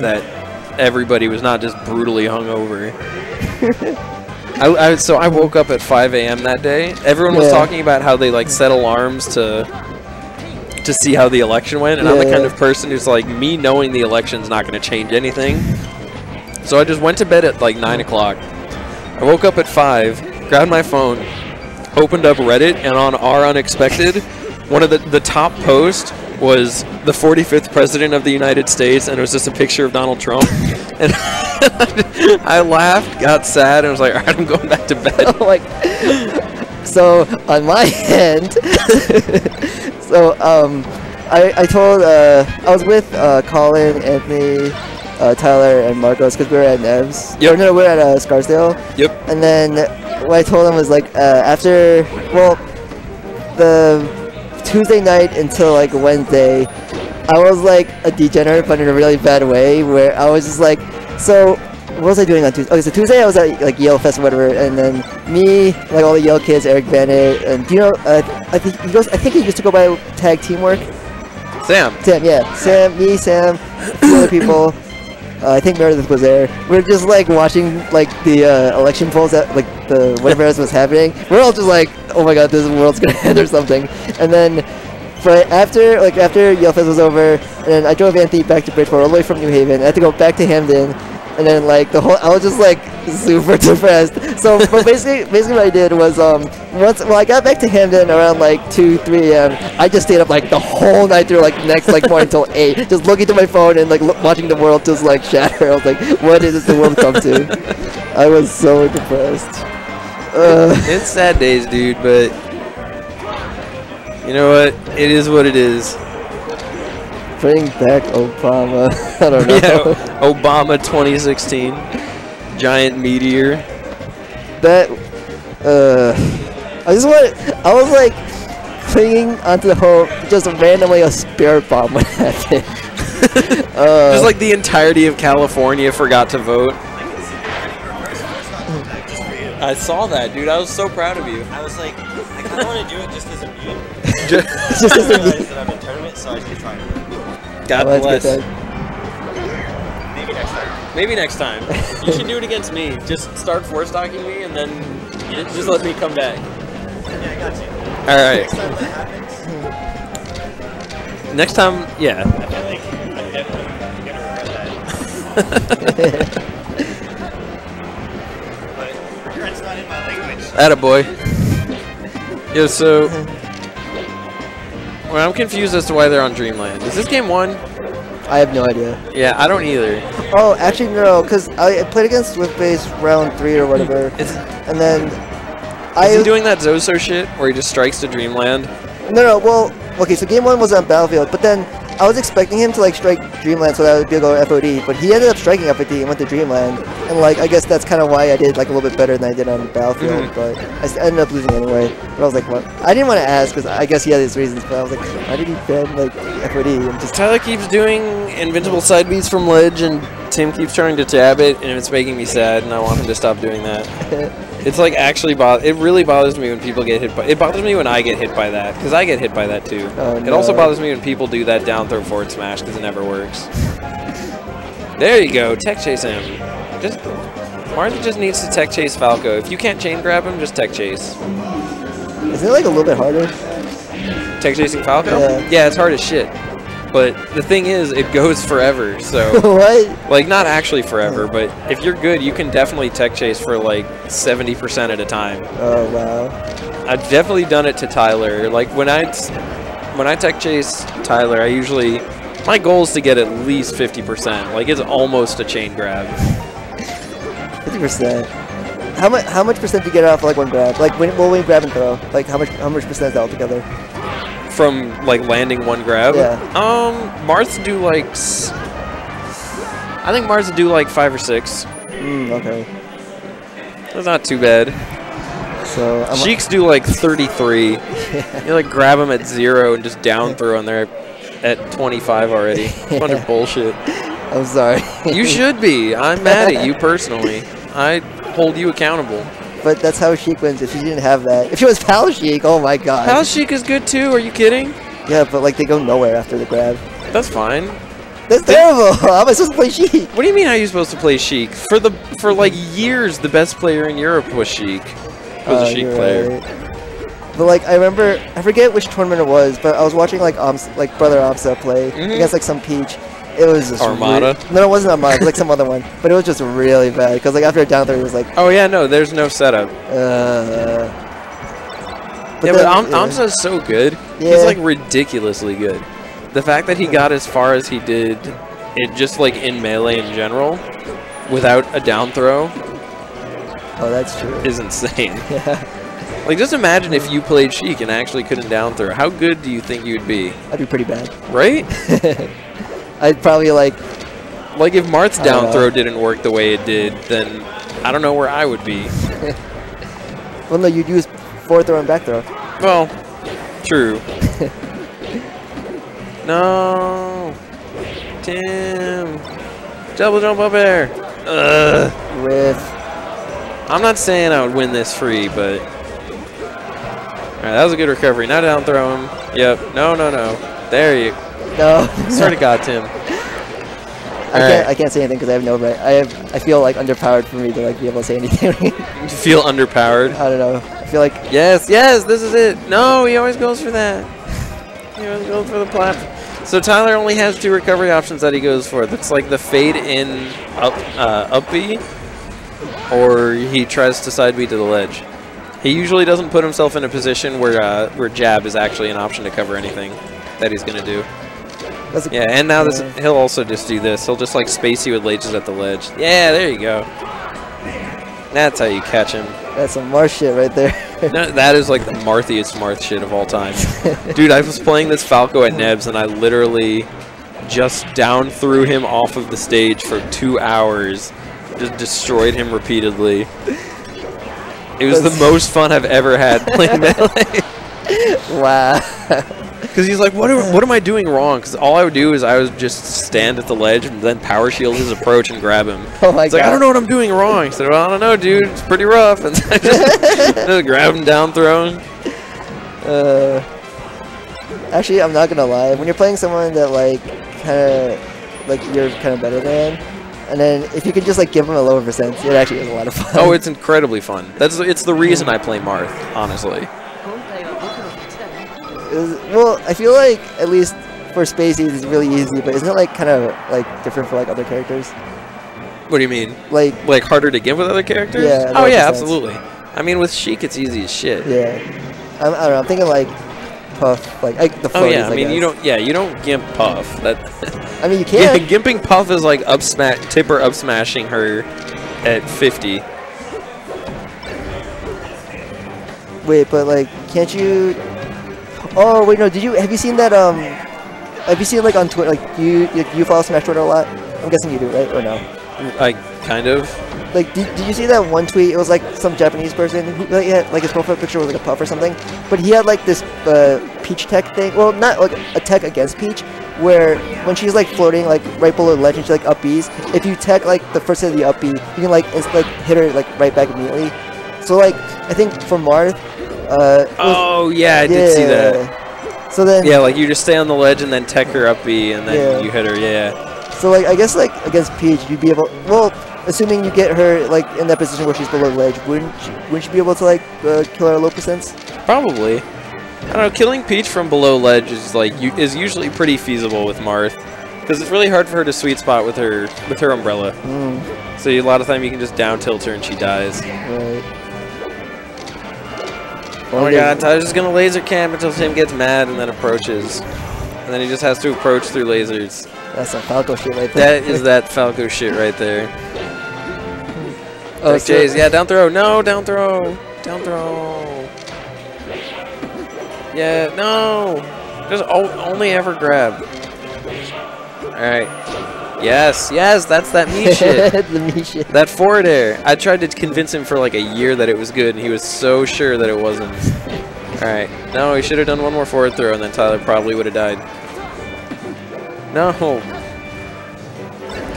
that everybody was not just brutally hungover. I, I, so I woke up at 5 a.m. that day. Everyone was Yeah. talking about how they like set alarms to to see how the election went, and I'm the Yeah. kind of person who's like me knowing the election's not going to change anything. So I just went to bed at like nine o'clock. I woke up at five, grabbed my phone, opened up Reddit, and on r/unexpected, one of the the top post was the 45th president of the United States, and it was just a picture of Donald Trump. and I laughed, got sad, and was like, "All right, I'm going back to bed." like, so on my end, so um, I, I told uh, I was with uh, Colin, Anthony, uh, Tyler, and Marcos because we were at Nev's. Yep. Or no, we were at uh, Scarsdale. Yep. And then what I told him was like uh, after well, the Tuesday night until like Wednesday, I was like a degenerate, but in a really bad way. Where I was just like, so what was I doing on Tuesday? Okay, so Tuesday I was at like Yale Fest or whatever, and then me, like all the Yale kids, Eric Bennett, and do you know, uh, I think he goes, I think he used to go by Tag Teamwork. Sam. Sam, yeah, Sam, me, Sam, other people. Uh, I think Meredith was there. We are just like watching like the uh, election polls that like the whatever else was happening. We're all just like, oh my god, this world's gonna end or something. And then, but after like after Yale was over, and then I drove Anthony back to Bridgeport all the way from New Haven. I had to go back to Hamden, and then like the whole I was just like super depressed. So but basically basically what I did was um once well I got back to Hamden around like two three a.m. I just stayed up like the whole night through like next like morning until eight, just looking to my phone and like watching the world just like shatter. I was like, what is this the world come to? I was so depressed. Uh, It's sad days, dude, but you know what? It is what it is. bring back Obama. I don't know. Yeah, Obama 2016, giant meteor. that uh I just want I was like clinging onto the hope just randomly a spirit bomb would happen. uh, Just like the entirety of California forgot to vote. I saw that, dude. I was so proud of you. I was like, I kind of want to do it just as a meme. it's just I as a realized that I'm in tournament, so I should try it. God Let's bless. that. Maybe next time. Maybe next time. You should do it against me. Just start force stocking me, and then you just let me come back. Yeah, I got you. All right. Next time that happens, Next time, yeah. I feel like I'm definitely gonna regret that. Attaboy. Yeah, so. Well, I'm confused as to why they're on Dreamland. Is this game one? I have no idea. Yeah, I don't either. Oh, actually no, because I I played against Swiftbass round three or whatever, Is, and then I is he doing that Zozo shit where he just strikes to Dreamland? No, no. Well, okay. So game one was on Battlefield, but then I was expecting him to like strike Dreamland, so that would be a go FOD. But he ended up striking FOD and went to Dreamland, and like I guess that's kind of why I did like a little bit better than I did on Battlefield. Mhm. But I ended up losing anyway. But I was like, what? I didn't want to ask because I guess he had his reasons. But I was like, why did he ban like FOD? And just Tyler keeps doing invincible side beats from ledge, and Tim keeps trying to tab it, and it's making me sad, and I want him to stop doing that. It's like actually bo- It really bothers me when people get hit by. It bothers me when I get hit by that because I get hit by that too. Oh, It also bothers me when people do that down throw forward smash because it never works. There you go, tech chase him. Just Martha just needs to tech chase Falco. If you can't chain grab him, just tech chase. isn't it like a little bit harder? Tech chasing Falco? Yeah. it's hard as shit. But the thing is, it goes forever. So what? like not actually forever, but if you're good, you can definitely tech chase for like 70% at a time. Oh wow. I've definitely done it to Tyler. Like when I when I tech chase Tyler, I usually my goal is to get at least 50%. Like it's almost a chain grab. Fifty percent. How much? How much percent do you get off like one grab? Like when, well, when you grab and throw, like how much? How much percent is that altogether? From like landing one grab. Yeah. Um, Marths do like. s- I think Marths do like five or six. Mm, okay. That's not too bad. So I'm Sheiks do like 33. You like grab them at zero and just down throw, and they're at 25 already. Bunch of bullshit. I'm sorry. You should be. I'm mad at you personally. I hold you accountable. But that's how Sheik wins. If she didn't have that, if she was Pal Sheik, oh my god. Pal Sheik is good too. Are you kidding? Yeah, but like they go nowhere after the grab. That's fine. That's terrible. How am I supposed to play Sheik? What do you mean? How are you supposed to play Sheik? For the for like years, the best player in Europe was Sheik. Was Uh, a Sheik player. right. But like I remember, I forget which tournament it was, but I was watching like Ams, like brother Amsa play Mhm. against like some Peach. It was just Armada? no, it wasn't Armada. It was like some other one, but it was just really bad because like after a down throw, it was like, Oh yeah, no, there's no setup. uh. yeah, then- but Am- yeah. Amsa's so good. Yeah. He's like ridiculously good. The fact that he got as far as he did, it just like in melee in general, without a down throw, Oh, that's true. is insane. Yeah, Like just imagine if you played Sheik and actually couldn't down throw. How good do you think you'd be? I'd be pretty bad. Right? I'd probably like, Like if Marth's down throw didn't work the way it did, then I don't know where I would be. well, no, you'd use forward throw and back throw. Well, true. no. Tim. Double jump up air. Ugh. With I'm not saying I would win this free, but. Alright, that was a good recovery. Now down throw him. Yep. No, no, no. There you. No, Sort of got Tim. I can't. I can't say anything because I have no right. I have. I feel like underpowered for me to like be able to say anything. You feel underpowered. I don't know. I feel like Yes, yes, this is it. No, he always goes for that. He always goes for the platform. So Tyler only has two recovery options that he goes for. That's like the fade in up uh, up B, or he tries to side B to the ledge. He usually doesn't put himself in a position where uh, where jab is actually an option to cover anything that he's gonna do. That's Yeah, and now this, he'll also just do this. He'll just like space you with lages at the ledge. Yeah, there you go. That's how you catch him. that's some Marth shit right there. No, that is like the Marthiest Marth shit of all time. Dude, I was playing this Falco at Nebs and I literally just down threw him off of the stage for two hours. Just destroyed him repeatedly. It was the most fun I've ever had playing melee. wow. Because he's like, what, am- what am I doing wrong? Because all I would do is I would just stand at the ledge and then power shield his approach and grab him. Oh my He's god. like, I don't know what I'm doing wrong. I said, well, I don't know, dude. It's pretty rough. And I just, just grab him down, throw him. Uh, actually, I'm not gonna lie. When you're playing someone that like kind of like you're kind of better than, and then if you can just like give them a lower percent, it actually is a lot of fun. Oh, it's incredibly fun. That's it's the reason I play Marth, honestly. Well, I feel like at least for Spacey it's really easy, but isn't it like kind of like different for like other characters? What do you mean? Like Like harder to give with other characters? Yeah, Oh yeah, absolutely. I mean, with Sheik, it's easy as shit. yeah, I'm, I don't know. I'm thinking like Puff, like, like the Oh yeah, I mean, you don't. Yeah, you don't gimp Puff. That. I mean, you can't. yeah, gimping Puff is like up smash, Tipper up smashing her at 50. Wait, but like, can't you? Oh wait, no. Did you have you seen that? Um, have you seen like on Twitter? Like, you you, you follow Smash Twitter a lot? I'm guessing you do, right? Or no? I kind of. Like, did, did you see that one tweet? It was like some Japanese person who like, had like his profile picture was like a puff or something, but he had like this uh, Peach tech thing. Well, not like a tech against Peach, where when she's like floating like right below the ledge and she like up Bs, if you tech like the first hit of the up B, you can like inst- like hit her like right back immediately. So like, I think for Marth, uh, Oh yeah, I did see that. So then, Yeah, like you just stay on the ledge and then tech her up B and then Yeah. you hit her. Yeah. So like I guess like against Peach, you'd be able. Well, assuming you get her like in that position where she's below the ledge, wouldn't you, wouldn't you be able to like uh, kill her low percents? Probably. I don't know. Killing Peach from below ledge is like you, is usually pretty feasible with Marth, because it's really hard for her to sweet spot with her with her umbrella. Mm, So a lot of time you can just down tilt her and she dies. right. Oh my god, Tyler's just gonna laser camp until Tim gets mad and then approaches. And then he just has to approach through lasers. That's some Falco shit right there. That is that Falco shit right there. oh, Like Jays, yeah, down throw. No, down throw. Down throw. Yeah, no. Just only ever grab. Alright. Yes, yes, that's that me shit. the shit. That forward air. I tried to convince him for like a year that it was good, and he was so sure that it wasn't. Alright. No, he should have done one more forward throw, and then Tyler probably would have died. No.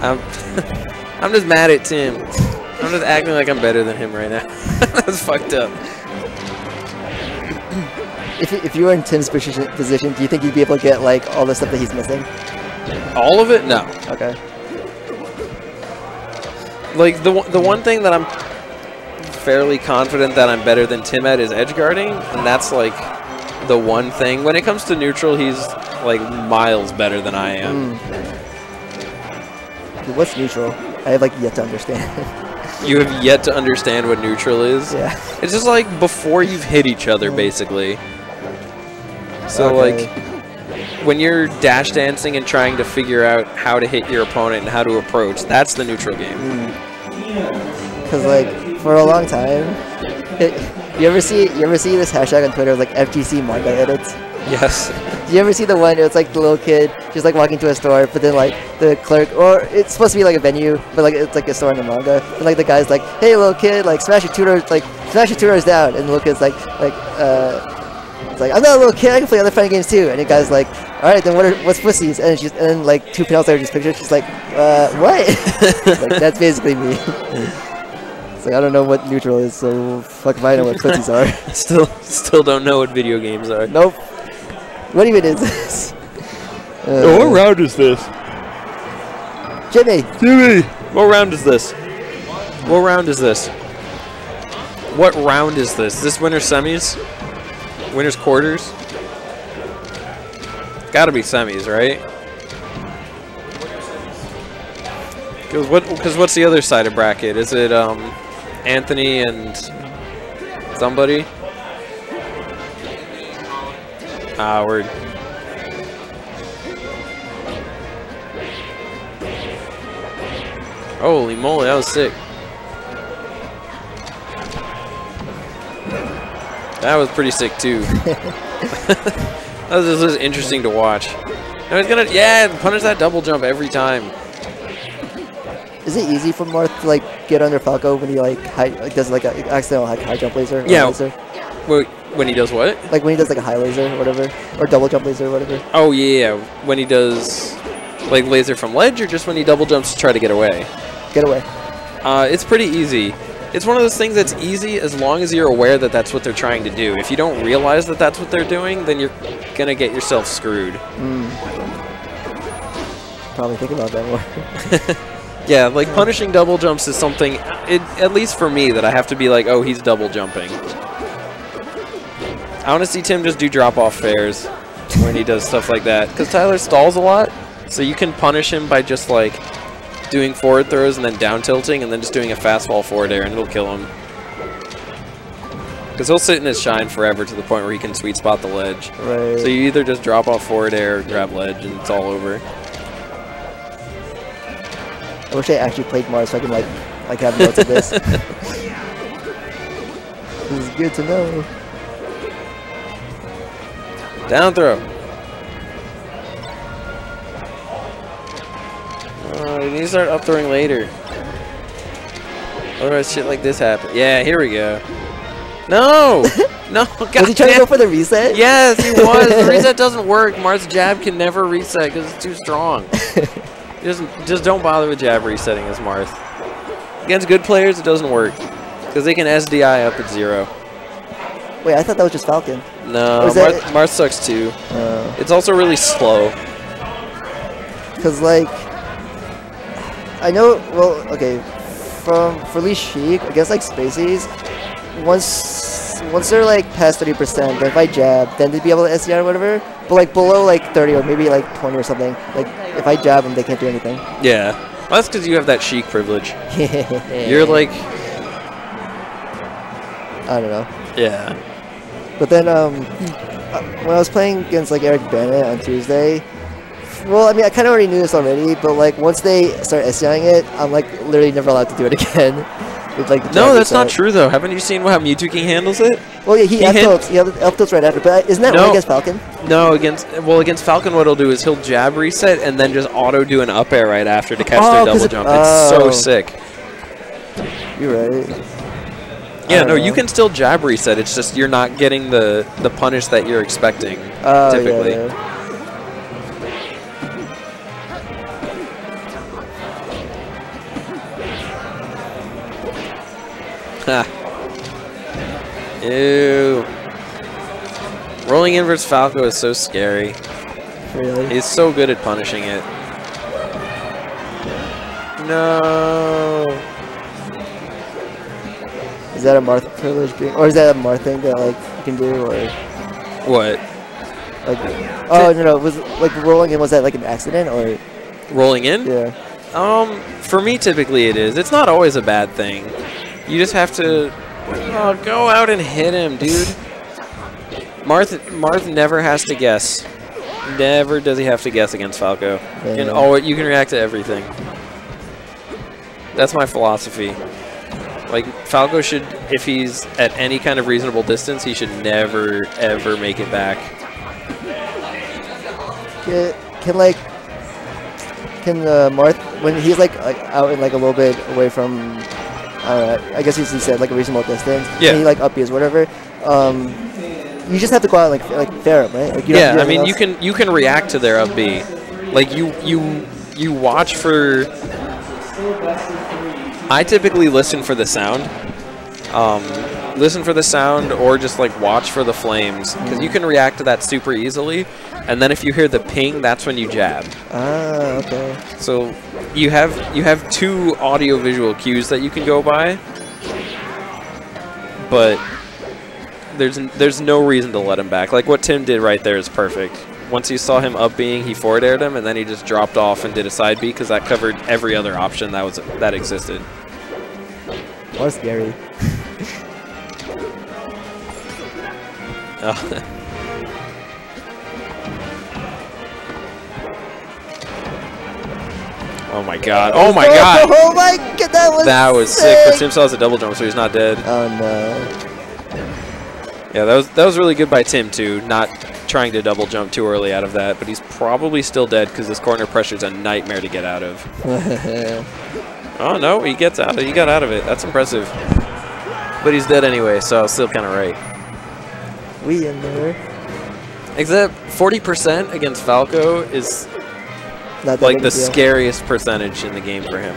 I'm, I'm just mad at Tim. I'm just acting like I'm better than him right now. That's fucked up. If, if you were in Tim's position, position, do you think you'd be able to get like all the stuff that he's missing? All of it? No. Okay. Like the one- the one thing that I'm fairly confident that I'm better than Tim at is edge guarding, and that's like the one thing. When it comes to neutral, he's like miles better than I am. Hmm. Dude, What's neutral? I have like yet to understand. You have yet to understand what neutral is. yeah. It's just like before you've hit each other, hmm. basically. So Okay. like when you're dash dancing and trying to figure out how to hit your opponent and how to approach, that's the neutral game. Because like for a long time, it, you ever see you ever see this hashtag on Twitter like FGC manga edits? Yes. Do you ever see the one? It's like the little kid just like walking to a store, but then like the clerk, or it's supposed to be like a venue, but like it's like a store in the manga. And like the guy's like, "Hey, little kid, like smash your tutors, like smash your tutors down," and the little kid's like, like, uh, it's like, "I'm not a little kid, I can play other fighting games too." And the guy's like, "All right, then what are what's pussies?" And she's and then like two panels later, just picture, she's like, "Uh, what?" like that's basically me. It's like I don't know what neutral is, so fuck if I know what pussies are. still still don't know what video games are. nope. What even is this? Oh, what Uh, round is this? Jimmy, Jimmy! What round is this? What round is this? What round is this? This winner semis? Winners quarters? Gotta be semis, right? Cause what? Cause what's the other side of bracket? Is it um, Anthony and somebody? Ah, word. Holy moly, that was sick. That was pretty sick too. that was just was interesting to watch. No, he's gonna yeah punish that double jump every time. is it easy for Marth to like get under Falco when he like high, like does like a accidental like high jump laser? Yeah. laser? Wait, when he does what? Like when he does like a high laser or whatever, or double jump laser or whatever. Oh yeah, when he does like laser from ledge, or just when he double jumps to try to get away. Get away. Uh, it's pretty easy. It's one of those things that's easy as long as you're aware that that's what they're trying to do. If you don't realize that that's what they're doing, then you're gonna get yourself screwed. Hmm. Probably think about that more. Yeah, like punishing double jumps is something, it, at least for me, that I have to be like, oh, he's double jumping. I want to see Tim just do drop off fairs when he does stuff like that. Because Tyler stalls a lot, so you can punish him by just like doing forward throws and then down tilting and then just doing a fast fall forward air and it'll kill him. Because he'll sit in his shine forever to the point where he can sweet spot the ledge. right. So you either just drop off forward air or grab ledge and it's all over. I wish I actually played more so I can like like have notes of this. this is good to know. Down throw. Oh, you need to start up throwing later. Otherwise, shit like this happens. Yeah, here we go. No! no, God Was he trying to go for the reset? Yes, he was. the reset doesn't work. Marth's jab can never reset because it's too strong. just, just don't bother with jab resetting as Marth. Against good players, it doesn't work. Because they can SDI up at zero. Wait, I thought that was just Falcon. No, Marth, Marth sucks too. Uh, It's also really slow. Cause like, I know. Well, okay, from for Lee Sheik against like Spaceys, once once they're like past thirty percent, then if I jab, then they'd be able to SDR or whatever. But like below like thirty or maybe like twenty or something, like if I jab them, they can't do anything. Yeah. Well, that's because you have that Sheik privilege. You're like, I don't know. yeah. But then um, uh, when I was playing against like Eric Bennett on Tuesday, well, I mean I kind of already knew this already, but like once they start SDRing it, I'm like literally never allowed to do it again. With, like, No, that's not true though. Haven't you seen how Mewtwo King handles it? Well, yeah, he, He F hit- tilts. He F tilts right after. But uh, isn't that No. against Falcon? No, against well against Falcon, what he'll do is he'll jab reset and then just auto do an up air right after to catch Oh, their double it- jump. It's so oh. sick. You're right. Yeah, no, you can still jab reset. It's just you're not getting the the punish that you're expecting Oh, typically. yeah, yeah. Ha. Ew. Rolling in versus Falco is so scary. Really? He's so good at punishing it. No. Is that a Marth privilege being, or is that a Marth thing that like you can do, or What? like? Oh no, no, was like rolling in. Was that like an accident, or Rolling in? yeah? Um, for me, typically it is. It's not always a bad thing. You just have to oh, go out and hit him, dude. Marth, Marth never has to guess. Never does he have to guess against Falco. And Yeah. oh, you can react to everything. That's my philosophy. Like Falco should, if he's at any kind of reasonable distance, he should never ever make it back. Can, can like can uh, Marth when he's like, like out in like a little bit away from I I guess he's he said like a reasonable distance. Yeah. And he like up or whatever. Um, you just have to go out like like fair him, right? Like, you yeah, I mean anything you can you can react to their up B. Like you you you watch for. I typically listen for the sound. Um, listen for the sound, or just like watch for the flames, because you can react to that super easily. And then if you hear the ping, that's when you jab. Ah, okay. So you have you have two audio visual cues that you can go by, but there's there's no reason to let him back. Like what Tim did right there is perfect. Once you saw him up being, he forward aired him, and then he just dropped off and did a side B because that covered every other option that was that existed. Or scary. Uh, oh my god! Oh my oh god! Oh my god, that was That was sick. But Tim still has a double jump, so he's not dead. Oh no. Yeah, that was that was really good by Tim too, not trying to double jump too early out of that. But he's probably still dead because this corner pressure is a nightmare to get out of. Oh no, he gets out. Of it. he got out of it. That's impressive. But he's dead anyway, so I was still kind of right. we in there. Except 40% against Falco is Not like the deal. scariest percentage in the game for him.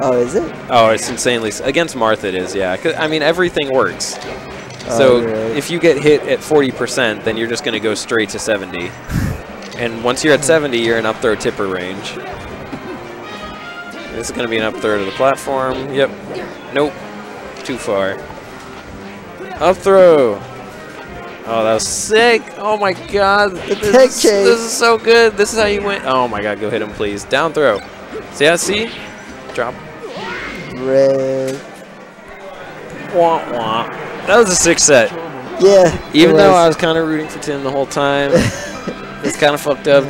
Oh, is it? Oh, it's insanely against Martha. It is, yeah. 'Cause, I mean, everything works. Oh, So right. if you get hit at 40%, then you're just going to go straight to 70. And once you're at 70, you're in up throw tipper range. This is going to be an up throw to the platform. Yep. Nope. Too far. Up throw. Oh, that was sick. Oh my god. This, tech is, this is so good. This is how you win. Oh my god, go hit him, please. Down throw. See, I see? Drop. Red. Wah, wah. That was a sick set. Yeah. Even though was. I was kind of rooting for Tim the whole time, it's kind of fucked up.